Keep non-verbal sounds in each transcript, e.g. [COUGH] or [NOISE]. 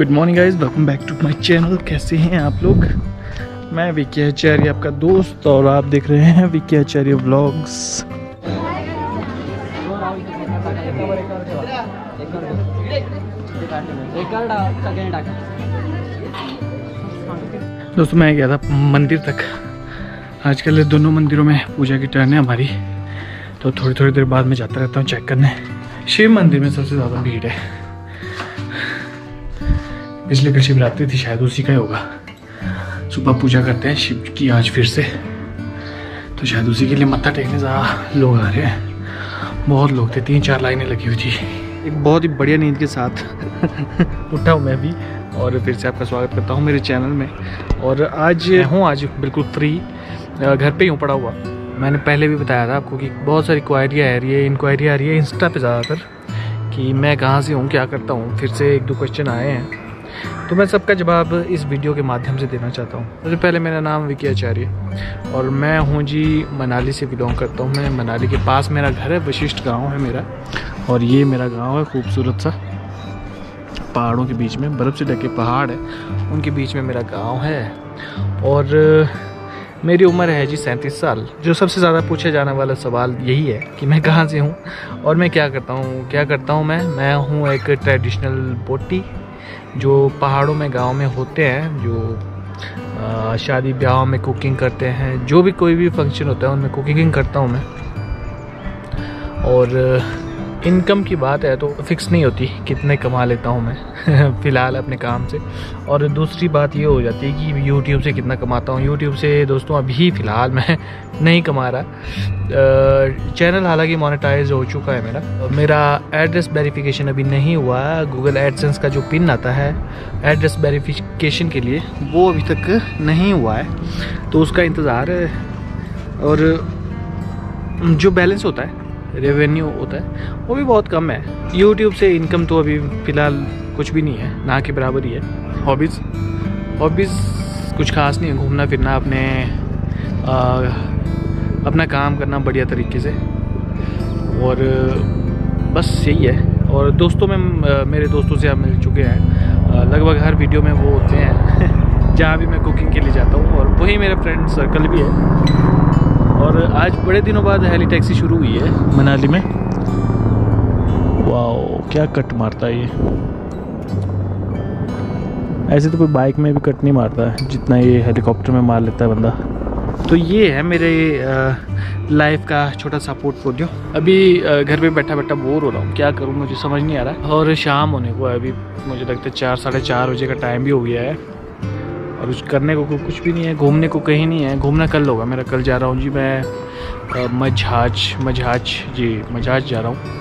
Good morning guys welcome back to my channel कैसे हैं आप लोग? मैं विकी आचार्य, आपका दोस्त, और आप देख रहे हैं विकी आचार्य व्लॉग्स दोस्तों, मैं गया था मंदिर तक। आजकल दोनों मंदिरों में पूजा की टर्न है हमारी। तो थोड़ी थोड़ी देर बाद मैं जाता रहता हूँ चेक करने। शिव मंदिर में सबसे ज़्यादा भीड़ है। पिछले कल शिवरात्रि थी शायद उसी का ही होगा। सुबह पूजा करते हैं शिव की आज फिर से। तो शायद उसी के लिए मत्था टेकने ज़्यादा लोग आ रहे हैं। बहुत लोग थे तीन चार लाइनें लगी हुई थी। एक बहुत ही बढ़िया नींद के साथ। उठा हूँ मैं भी। और फिर से आपका स्वागत करता हूँ मेरे चैनल में। और आज हूँ आज बिल्कुल फ्री घर पे ही हूँ पड़ा हुआ। मैंने पहले भी बताया था आपको कि बहुत सारी क्वायरियाँ आ रही है। इंक्वायरी आ रही है इंस्टा पे ज़्यादातर कि मैं कहाँ से हूँ क्या करता हूँ। फिर से एक दो क्वेश्चन आए हैं। तो मैं सबका जवाब इस वीडियो के माध्यम से देना चाहता हूँ। सबसे तो पहले मेरा नाम विकी आचार्य और मैं हूँ जी मनाली से बिलोंग करता हूँ। मैं मनाली के पास मेरा घर है वशिष्ठ गाँव है मेरा और ये मेरा गाँव है खूबसूरत सा। पहाड़ों के बीच में, बर्फ़ से ढके पहाड़ है, उनके बीच में मेरा गाँव है और मेरी उम्र है जी सैंतीस साल। जो सबसे ज़्यादा पूछे जाने वाला सवाल यही है कि मैं कहाँ से हूँ और मैं क्या करता हूँ, क्या करता हूँ मैं? मैं हूँ एक ट्रेडिशनल बोटी जो पहाड़ों में, गाँव में होते हैं, जो शादी ब्याह में कुकिंग करते हैं, जो भी कोई भी फ़ंक्शन होता है, उनमें कुकिंग करता हूँ मैं। और इनकम की बात है तो फिक्स नहीं होती कितने कमा लेता हूँ मैं। [LAUGHS] फ़िलहाल अपने काम से। और दूसरी बात ये हो जाती है कि यूट्यूब से कितना कमाता हूँ। यूट्यूब से दोस्तों अभी फ़िलहाल मैं [LAUGHS] नहीं कमा रहा। चैनल हालाँकि मोनेटाइज हो चुका है मेरा। मेरा एड्रेस वेरिफिकेशन अभी नहीं हुआ। गूगल एडसेंस का जो पिन आता है एड्रेस वेरिफिकेशन के लिए, वो अभी तक नहीं हुआ है। तो उसका इंतज़ार और जो बैलेंस होता है रेवेन्यू होता है वो भी बहुत कम है। यूट्यूब से इनकम तो अभी फ़िलहाल कुछ भी नहीं है ना के बराबर ही है। हॉबीज़ हॉबीज़ कुछ खास नहीं है घूमना फिरना अपने आ, अपना काम करना बढ़िया तरीके से। और बस यही है। और दोस्तों में मेरे दोस्तों से आप मिल चुके हैं। लगभग हर वीडियो में वो होते हैं। [LAUGHS] जहाँ भी मैं कुकिंग के लिए जाता हूँ और वही मेरा फ्रेंड सर्कल भी है। और आज बड़े दिनों बाद हेली टैक्सी शुरू हुई है मनाली में। वाओ क्या कट मारता है ये। ऐसे तो कोई बाइक में भी कट नहीं मारता है जितना ये हेलीकॉप्टर में मार लेता है बंदा। तो ये है मेरे लाइफ का छोटा सा पोर्टफोलियो अभी घर पे बैठा बैठा बोर हो रहा हूँ क्या करूँ मुझे समझ नहीं आ रहा। और शाम होने को है अभी मुझे लगता है चार साढ़े चार बजे का टाइम भी हो गया है। और कुछ करने को कुछ भी नहीं है, घूमने को कहीं नहीं है। घूमना कल होगा, मेरा कल जा रहा हूँ। जी, मैं मझाज मझाज, जी, मझाज जा रहा हूँ।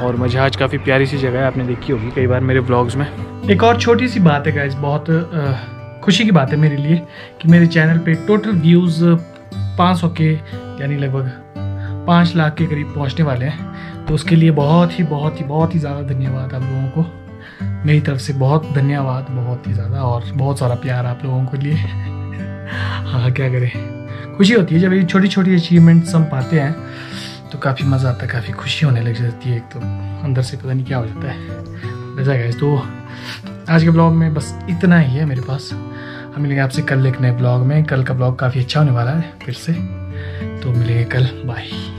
और मझाज काफ़ी प्यारी सी जगह है, आपने देखी होगी कई बार मेरे ब्लॉग्स में। एक और छोटी सी बात है गाइज़ बहुत खुशी की बात है मेरे लिए कि मेरे चैनल पे टोटल व्यूज़ 500 के, यानी लगभग पाँच लाख के करीब पहुँचने वाले हैं। तो उसके लिए बहुत ही बहुत ही बहुत ही ज़्यादा धन्यवाद आप लोगों को। मेरी तरफ़ से बहुत धन्यवाद, बहुत ही ज़्यादा और बहुत सारा प्यार आप लोगों के लिए। [LAUGHS] हाँ क्या करें? खुशी होती है जब ये छोटी छोटी अचीवमेंट्स हम पाते हैं तो काफ़ी मज़ा आता है, काफ़ी खुशी होने लग जाती है एक तो। अंदर से पता नहीं क्या हो जाता है। वैसा गैस तो। आज के ब्लॉग में बस इतना ही है मेरे पास। हम मिलेंगे आपसे कल एक नए ब्लॉग में। कल का ब्लॉग काफ़ी अच्छा होने वाला है फिर से। तो मिलेंगे कल। बाय।